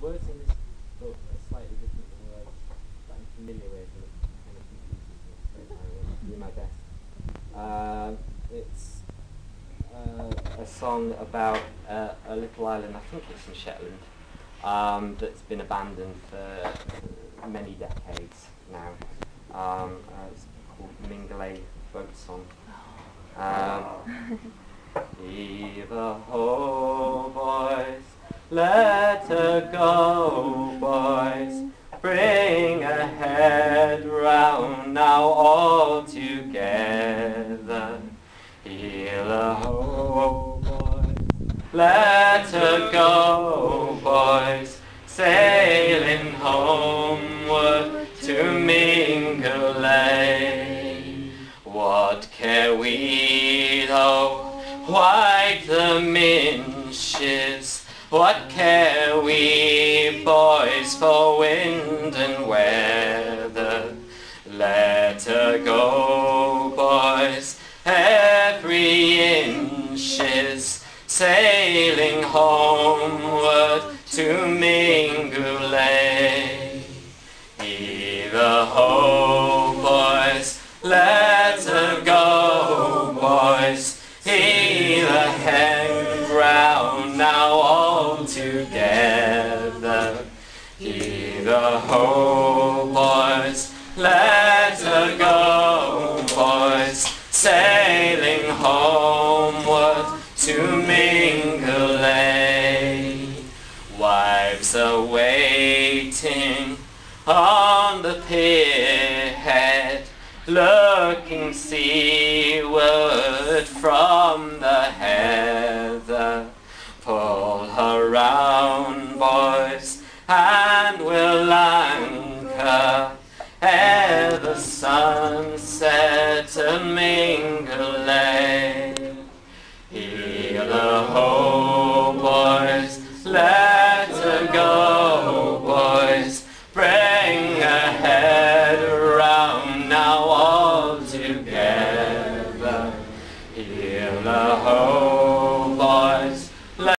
words in this book are slightly different than words that I'm familiar with, and kind of confuses me. So I will do my best. Uh, it's uh, a song about uh, a little island, I think it's in Shetland, um, that's been abandoned for many decades now. Um, uh, it's called Mingulay Boat Song. Um, Heave a ho, boys, let her go, boys. Bring a head round now all together. Heel a ho, boys, let her go, boys. Sailing homeward to Mingulay. What care we though? White the minches, what care we boys for wind and weather? Let her go, boys, every inch is sailing homeward to Mingulay. Heave ho, boys, let her go, A ho, boys, let her go, boys. Sailing homeward to Mingulay. Wives are waiting on the pier head, looking seaward from the heather. Pull her round, boys, and we'll the sun set to mingle lay. The whole boys, let her go, boys, bring a head round now all together. Hear the whole